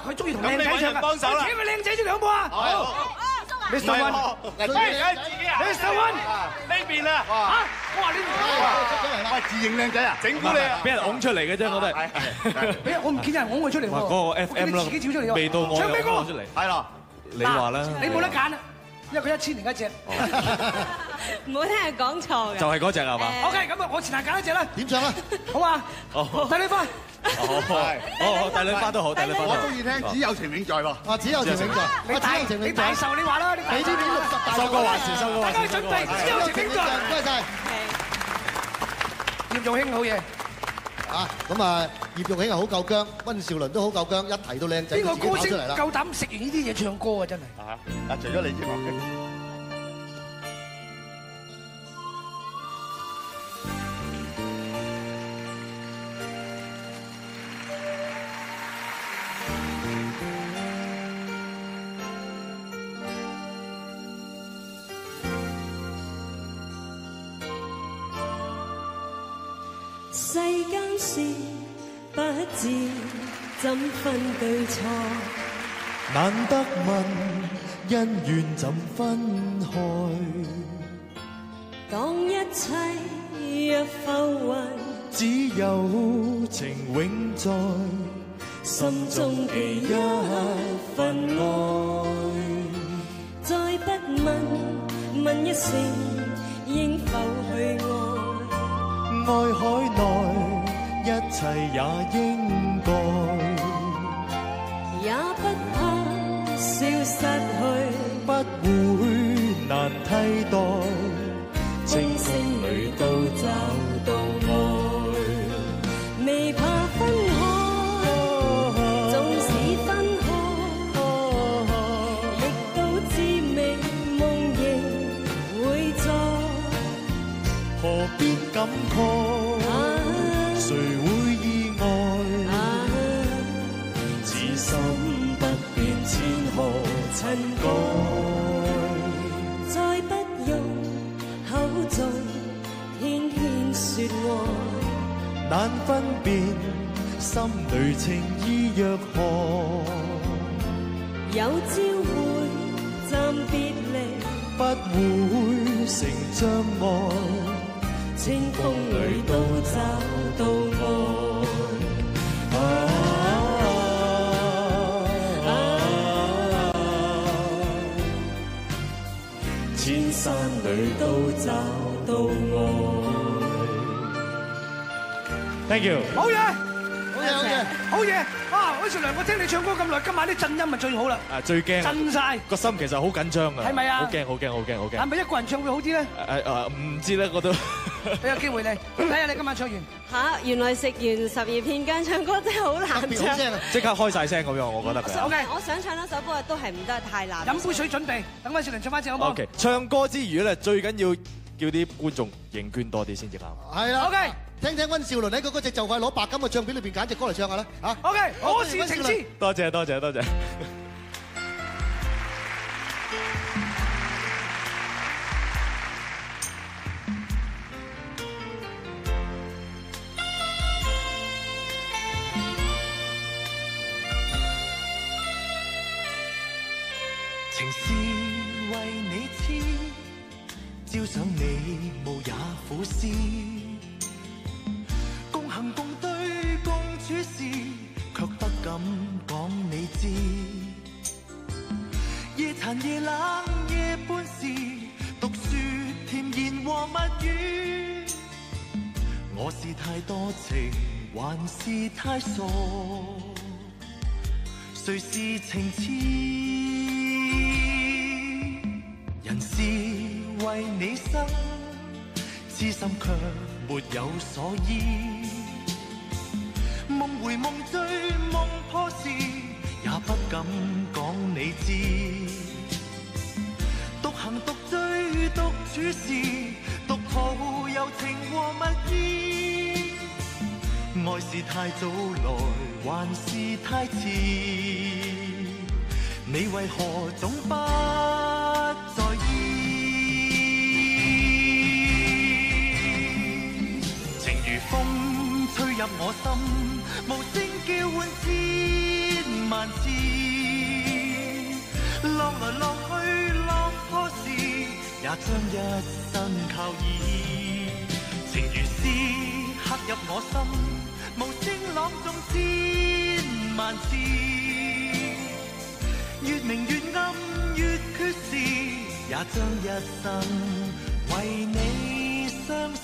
佢中意同咁你揾靚仔唱啊！人幫手啦請個靚仔出兩個啊！好。Mr. One，喂，梗係自己啊 Mr. One，呢邊啊，嚇！我話呢喂，自認靚仔啊，整蠱你啊，俾人拱出嚟嘅啫，我都係。邊，我唔見有人拱佢出嚟喎。嗰個 FM 啦我見你自己跳出嚟喎。未到我唱咩歌出嚟係啦，你話啦，你冇得揀啊，因為佢一千零一隻。唔好聽人講錯嘅。就係嗰只係嘛？OK，咁啊，我前行揀一隻啦。點唱啊？好啊，哦，帝女花。好好好，帝女花都好，帝女花。我中意聽只有情永在喎。啊，只有情永在，你大你大壽，你話啦，你大俾啲面六十大壽收歌還是大家準備，只有情永在。唔該晒。葉玉卿好嘢。啊，咁啊，葉玉卿又好夠姜，温兆倫都好夠姜，一提到靚仔邊個歌星出嚟啦。夠膽食完呢啲嘢唱歌啊？真係。啊，啊，除咗你之外。世间事不知怎分對錯，難得问恩怨怎分开。当一切若浮云，只有情永在，心中的一份爱。再不问问一声，应否去爱？爱海内一切也应该，感慨？誰會意外？此心不變，千何塵改。再不用口中天天說愛。難分辨心裏情意若何，有朝會暂別離，不會成障礙。清風裏都找到愛。千山裏都找到愛。Thank you。好嘢，好嘢，好嘢。好嘢！啊，好似梁，我聽你唱歌咁耐，今晚啲震音咪最好啦。啊，最驚震晒，個心其實好緊張啊！係咪啊好驚，好驚，好驚，好驚。係咪一個人唱會好啲咧？誒誒，唔知咧，我都俾個機會你，睇下你今晚唱完。嚇！原來食完十二片姜唱歌真係好難唱。即刻開晒聲咁樣，我覺得佢。OK 我想唱多首歌都係唔得，太難。飲杯水準備，等温少玲唱翻隻好冇 OK，唱歌之餘咧，最緊要叫啲觀眾認捐多啲先至啱。係啦 OK 聽聽温兆倫喺佢嗰隻就快攞白金嘅唱片裏邊揀隻歌嚟唱下啦嚇。OK，好我是情痴。多謝多謝多謝。情是為你痴，朝想你無也苦思，共行共對共處時，卻不敢講你知。夜殘夜冷夜半時，獨説甜言和蜜語。我是太多情，還是太傻？誰是情痴？是為你生，痴心卻沒有所依。夢回夢醉夢破时，也不敢講你知。獨行獨醉獨處時，獨抱柔情。和蜜意。愛是太早來，還是太遲？你為何總不心，无声叫唤千万次。浪来浪去，浪破时，也将一生靠倚。情如詩刻入我心，无声朗诵千万次。越明越暗越缺時，也将一生为你相思。